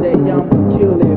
They I'ma.